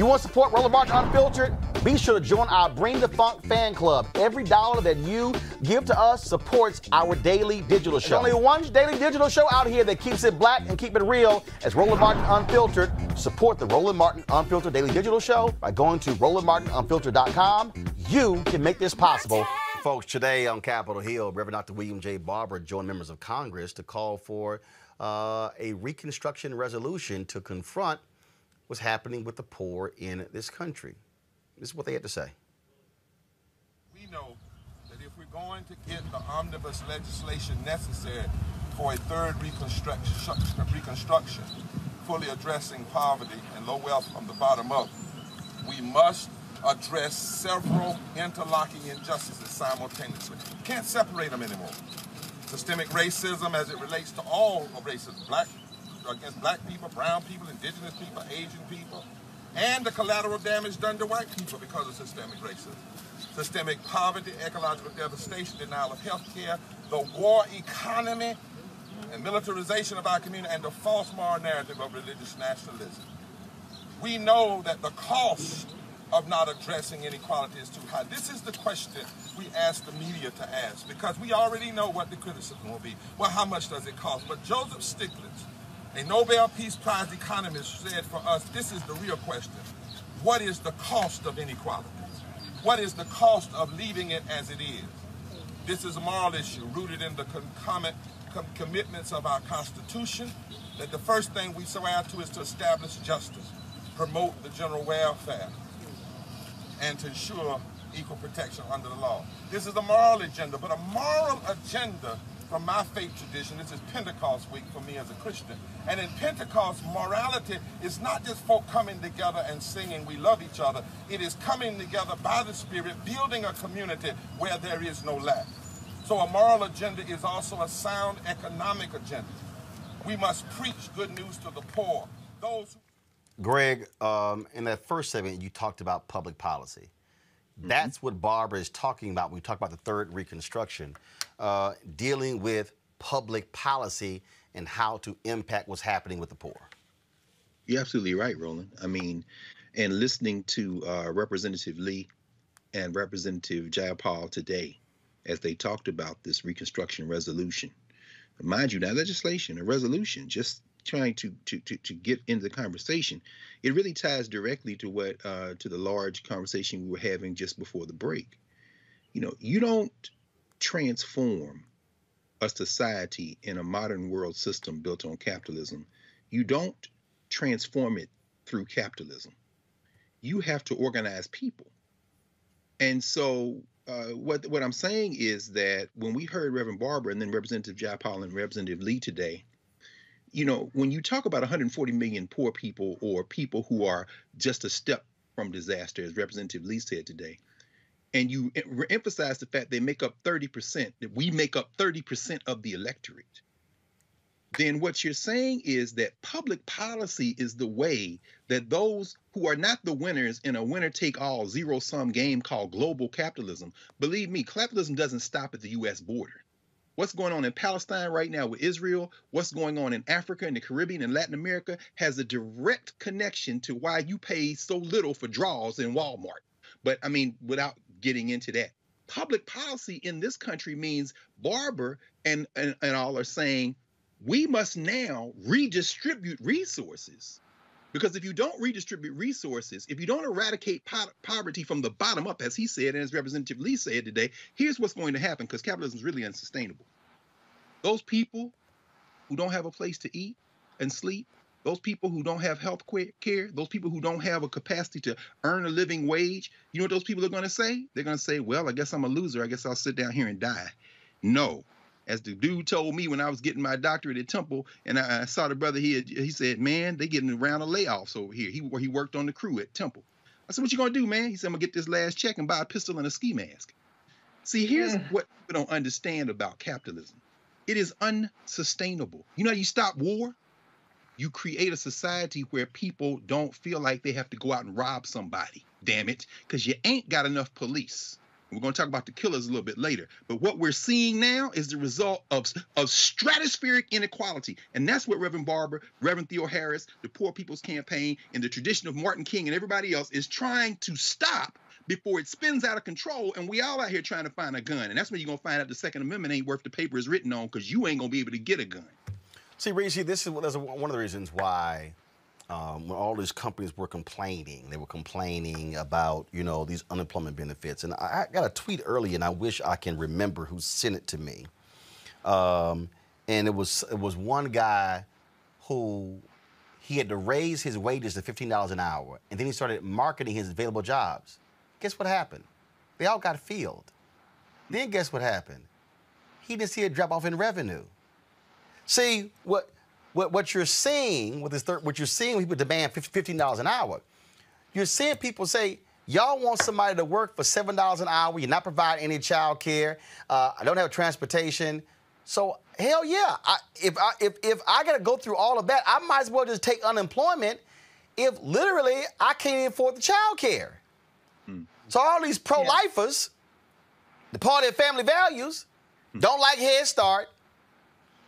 You want to support Roland Martin Unfiltered? Be sure to join our Bring the Funk fan club. Every dollar that you give to us supports our daily digital show. There's only one daily digital show out here that keeps it black and keep it real as Roland Martin Unfiltered. Support the Roland Martin Unfiltered Daily Digital Show by going to RolandMartinUnfiltered.com. You can make this possible. Folks, today on Capitol Hill, Reverend Dr. William J. Barber joined members of Congress to call for uh, a Reconstruction resolution to confront what's happening with the poor in this country. This is what they had to say. We know that if we're going to get the omnibus legislation necessary for a third reconstruction, reconstruction fully addressing poverty and low wealth from the bottom up, we must address several interlocking injustices simultaneously. Can't separate them anymore. Systemic racism as it relates to all of racism, black, against black people, brown people, indigenous people, Asian people, and the collateral damage done to white people because of systemic racism. Systemic poverty, ecological devastation, denial of health care, the war economy, and militarization of our community, and the false moral narrative of religious nationalism. We know that the cost of not addressing inequality is too high. This is the question we ask the media to ask because we already know what the criticism will be. Well, how much does it cost? But Joseph Stiglitz, a Nobel Peace Prize economist said for us, this is the real question. What is the cost of inequality? What is the cost of leaving it as it is? This is a moral issue rooted in the com commitments of our Constitution, that the first thing we swear to is to establish justice, promote the general welfare, and to ensure equal protection under the law. This is a moral agenda, but a moral agenda from my faith tradition, this is Pentecost week for me as a Christian. And in Pentecost, morality is not just folk coming together and singing we love each other. It is coming together by the Spirit, building a community where there is no lack. So a moral agenda is also a sound economic agenda. We must preach good news to the poor. Those Greg, um, in that first segment, you talked about public policy. Mm -hmm. That's what Barbara is talking about when we talk about the third Reconstruction uh, dealing with public policy and how to impact what's happening with the poor. You're absolutely right, Roland. I mean, and listening to uh, Representative Lee and Representative Jayapal today as they talked about this Reconstruction resolution. Mind you, not legislation, a resolution, just trying to, to to to get into the conversation, it really ties directly to what uh, to the large conversation we were having just before the break. You know, you don't transform a society in a modern world system built on capitalism, you don't transform it through capitalism. You have to organize people. And so uh, what what I'm saying is that when we heard Reverend Barber and then Representative Jayapal and Representative Lee today, you know, when you talk about 140 million poor people or people who are just a step from disaster, as Representative Lee said today, and you emphasize the fact they make up 30%, that we make up 30% of the electorate, then what you're saying is that public policy is the way that those who are not the winners in a winner take all zero sum game called global capitalism, believe me, capitalism doesn't stop at the US border. What's going on in Palestine right now with Israel, what's going on in Africa and the Caribbean and Latin America has a direct connection to why you pay so little for draws in Walmart. But I mean, without getting into that. Public policy in this country means Barber and, and, and all are saying we must now redistribute resources. Because if you don't redistribute resources, if you don't eradicate po- poverty from the bottom up, as he said, and as Representative Lee said today, here's what's going to happen because capitalism is really unsustainable. Those people who don't have a place to eat and sleep those people who don't have health care, those people who don't have a capacity to earn a living wage, you know what those people are going to say? They're going to say, well, I guess I'm a loser. I guess I'll sit down here and die. No. As the dude told me when I was getting my doctorate at Temple, and I, saw the brother, he had, he said, man, they getting around of layoffs over here. He, he worked on the crew at Temple. I said, what you going to do, man? He said, I'm going to get this last check and buy a pistol and a ski mask. See, here's yeah. what people don't understand about capitalism. It is unsustainable. You know, you stop war, you create a society where people don't feel like they have to go out and rob somebody, damn it, because you ain't got enough police. We're going to talk about the killers a little bit later. But what we're seeing now is the result of, of stratospheric inequality. And that's what Reverend Barber, Reverend Theoharis, the Poor People's Campaign, and the tradition of Martin King and everybody else is trying to stop before it spins out of control and we all out here trying to find a gun. And that's when you're going to find out the Second Amendment ain't worth the paper it's written on because you ain't going to be able to get a gun. See, Reese, this is one of the reasons why um, when all these companies were complaining, they were complaining about, you know, these unemployment benefits. And I, got a tweet earlier, and I wish I can remember who sent it to me. Um, and it was it was one guy who he had to raise his wages to $15 an hour, and then he started marketing his available jobs. Guess what happened? They all got filled. Then guess what happened? He didn't see a drop off in revenue. See, what what, what you're seeing with this third, what you're seeing people demand $15 an hour, you're seeing people say, y'all want somebody to work for $7 an hour, you're not providing any child care, uh, I don't have transportation. So hell yeah, I, if I if, if I got to go through all of that, I might as well just take unemployment. If literally I can't even afford the child care. Hmm. So all these pro-lifers, yeah. the party of family values, hmm. don't like Head Start,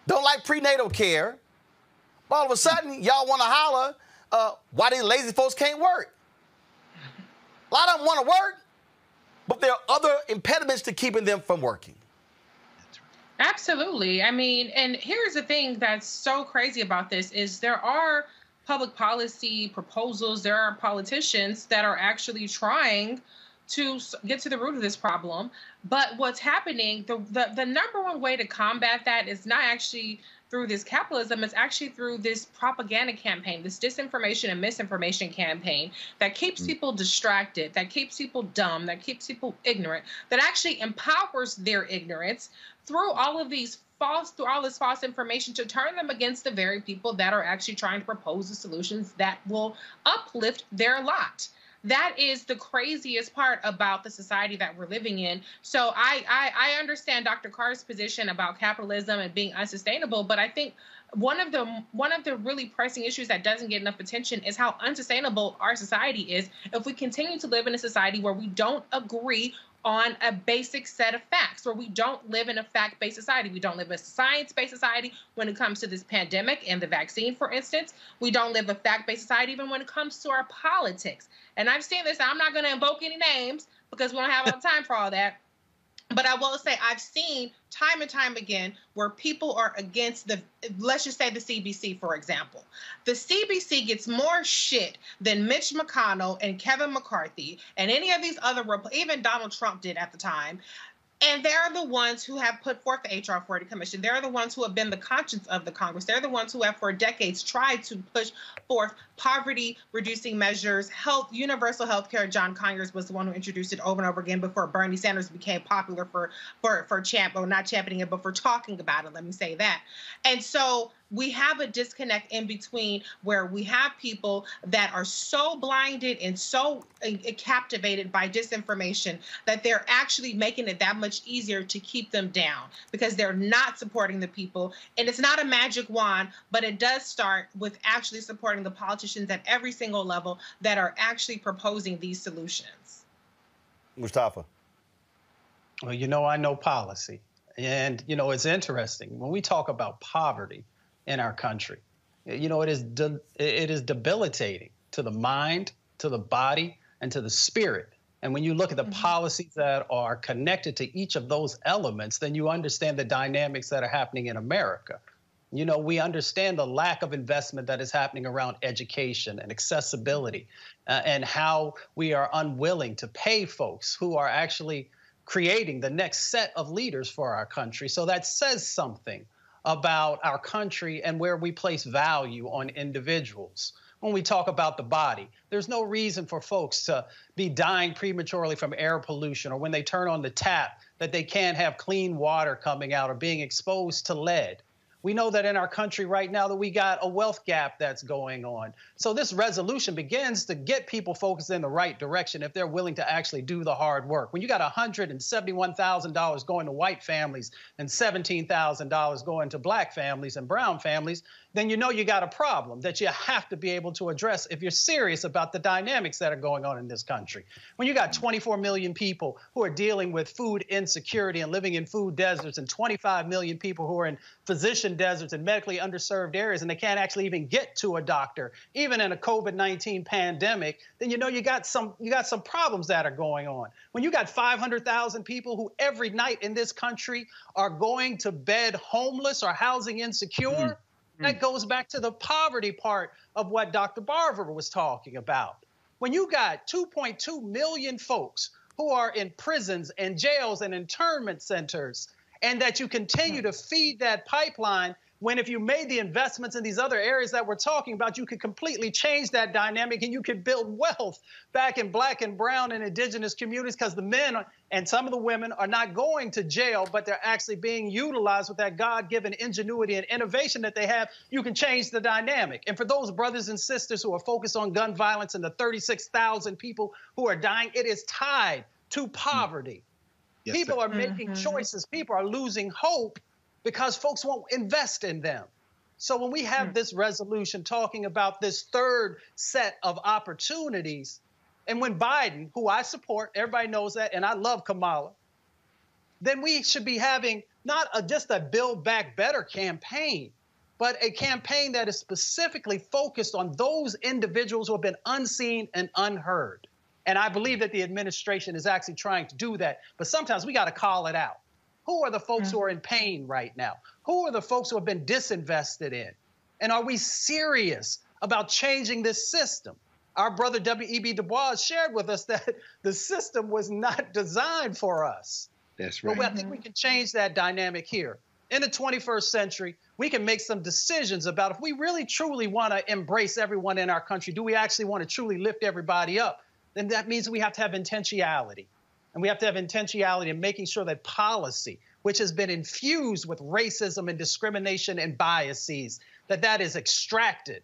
don't like prenatal care, all of a sudden, y'all want to holler, uh, why these lazy folks can't work? A lot of them want to work, but there are other impediments to keeping them from working. Absolutely. I mean, and here's the thing that's so crazy about this is there are public policy proposals, there are politicians that are actually trying to get to the root of this problem. But what's happening, the, the, the number one way to combat that is not actually through this capitalism it's actually through this propaganda campaign, this disinformation and misinformation campaign that keeps mm. people distracted, that keeps people dumb, that keeps people ignorant, that actually empowers their ignorance through all of these false through all this false information to turn them against the very people that are actually trying to propose the solutions that will uplift their lot that is the craziest part about the society that we're living in. So I, I, I understand Dr. Carr's position about capitalism and being unsustainable, but I think one of the one of the really pressing issues that doesn't get enough attention is how unsustainable our society is if we continue to live in a society where we don't agree on a basic set of facts where we don't live in a fact based society. We don't live in a science based society when it comes to this pandemic and the vaccine, for instance. We don't live a fact based society even when it comes to our politics. And I've seen this, I'm not going to invoke any names because we don't have time for all that. But I will say I've seen time and time again where people are against the let's just say the CBC for example. The CBC gets more shit than Mitch McConnell and Kevin McCarthy and any of these other even Donald Trump did at the time and they're the ones who have put forth the HR 40 Commission. They're the ones who have been the conscience of the Congress. They're the ones who have, for decades, tried to push forth poverty reducing measures, health, universal health care. John Conyers was the one who introduced it over and over again before Bernie Sanders became popular for for for champ or not championing it, but for talking about it. Let me say that. And so we have a disconnect in between where we have people that are so blinded and so uh, captivated by disinformation that they're actually making it that much easier to keep them down because they're not supporting the people. And it's not a magic wand, but it does start with actually supporting the politicians at every single level that are actually proposing these solutions. Mustafa. Well, you know, I know policy. And, you know, it's interesting. When we talk about poverty, in our country. You know, it is de- it is debilitating to the mind, to the body, and to the spirit. And when you look at the mm-hmm. policies that are connected to each of those elements, then you understand the dynamics that are happening in America. You know, we understand the lack of investment that is happening around education and accessibility, uh, and how we are unwilling to pay folks who are actually creating the next set of leaders for our country. So that says something about our country and where we place value on individuals. When we talk about the body, there's no reason for folks to be dying prematurely from air pollution or when they turn on the tap that they can't have clean water coming out or being exposed to lead. We know that in our country right now that we got a wealth gap that's going on. So this resolution begins to get people focused in the right direction if they're willing to actually do the hard work. When you got $171,000 going to white families and $17,000 going to black families and brown families, then you know you got a problem that you have to be able to address if you're serious about the dynamics that are going on in this country. When you got 24 million people who are dealing with food insecurity and living in food deserts, and 25 million people who are in physician deserts and medically underserved areas, and they can't actually even get to a doctor, even in a COVID-19 pandemic, then you know you got some you got some problems that are going on. When you got 500,000 people who every night in this country are going to bed homeless or housing insecure. Mm-hmm that goes back to the poverty part of what Dr. Barber was talking about. When you got 2.2 million folks who are in prisons and jails and internment centers, and that you continue to feed that pipeline when if you made the investments in these other areas that we're talking about, you could completely change that dynamic and you could build wealth back in black and brown and indigenous communities because the men and some of the women are not going to jail, but they're actually being utilized with that God given ingenuity and innovation that they have. You can change the dynamic. And for those brothers and sisters who are focused on gun violence and the 36,000 people who are dying, it is tied to hmm. poverty. Yes, people sir. are making mm-hmm. choices, people are losing hope because folks won't invest in them. So when we have hmm. this resolution talking about this third set of opportunities, and when Biden, who I support, everybody knows that, and I love Kamala, then we should be having not a, just a Build Back Better campaign, but a campaign that is specifically focused on those individuals who have been unseen and unheard. And I believe that the administration is actually trying to do that. But sometimes we got to call it out. Who are the folks mm-hmm. who are in pain right now? Who are the folks who have been disinvested in? And are we serious about changing this system? Our brother W.E.B. Du Bois shared with us that the system was not designed for us. That's right. But I think we can change that dynamic here. In the 21st century, we can make some decisions about if we really truly want to embrace everyone in our country, do we actually want to truly lift everybody up? Then that means we have to have intentionality. And we have to have intentionality in making sure that policy, which has been infused with racism and discrimination and biases, that that is extracted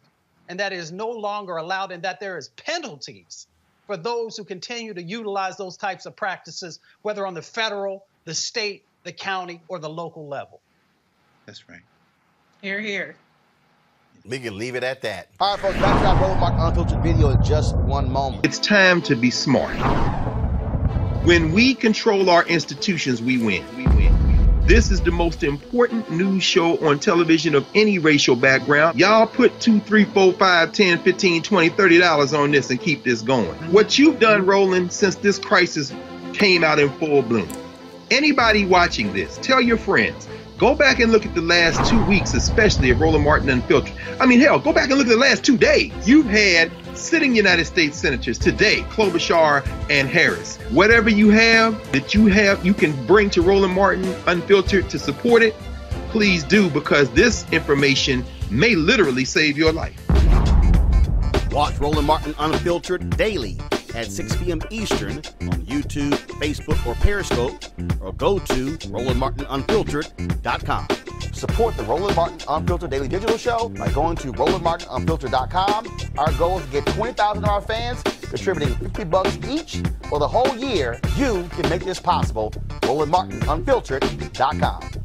and that is no longer allowed and that there is penalties for those who continue to utilize those types of practices, whether on the federal, the state, the county, or the local level. That's right. Here, here. We can leave it at that. All right, folks, back to our Roland Martin Unfiltered video in just one moment. It's time to be smart. When we control our institutions, we win. We win. This is the most important news show on television of any racial background. Y'all put two, three, four, five, 10, 15, 20, 30 dollars on this and keep this going. What you've done, Roland, since this crisis came out in full bloom. Anybody watching this, tell your friends. Go back and look at the last two weeks, especially of Roland Martin Unfiltered. I mean, hell, go back and look at the last two days. You've had sitting United States senators today, Klobuchar and Harris. Whatever you have that you have, you can bring to Roland Martin Unfiltered to support it. Please do because this information may literally save your life. Watch Roland Martin Unfiltered daily at 6 p.m. Eastern on YouTube, Facebook, or Periscope, or go to RolandMartinUnfiltered.com. Support the Roland Martin Unfiltered Daily Digital Show by going to RolandMartinUnfiltered.com. Our goal is to get 20,000 of our fans contributing 50 bucks each for the whole year. You can make this possible. RolandMartinUnfiltered.com.